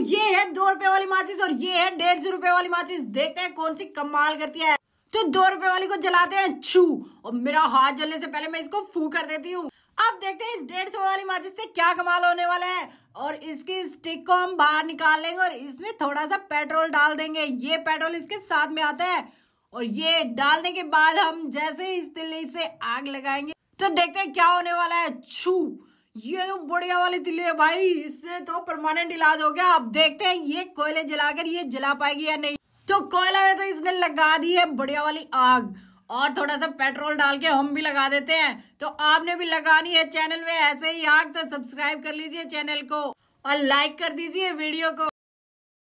ये है दो रुपए वाली माचिस और ये है डेढ़ सौ रुपए वाली माचिस। देखते हैं कौन सी कमाल करती है। तो दो रुपए वाली को जलाते हैं, छू। और मेरा हाथ जलने से पहले मैं इसको फू कर देती हूँ। अब देखते हैं इस डेढ़ सौ वाली माचिस से क्या कमाल होने वाला है। और इसकी स्टिक को हम बाहर निकाल लेंगे और इसमें थोड़ा सा पेट्रोल डाल देंगे। ये पेट्रोल इसके साथ में आता है। और ये डालने के बाद हम जैसे इस तिल्ली से आग लगाएँगे। तो देखते हैं क्या होने वाला है। छू। ये तो बढ़िया वाली दिल्ली है भाई, इससे तो परमानेंट इलाज हो गया। अब देखते हैं, ये कोयले जलाकर ये जला पाएगी या नहीं? तो कोयला में तो इसने लगा दी है बढ़िया वाली आग, और थोड़ा सा पेट्रोल डाल के हम भी लगा देते हैं। तो आपने भी लगानी है चैनल में ऐसे ही आग तो सब्सक्राइब कर लीजिए चैनल को, और लाइक कर दीजिए वीडियो को।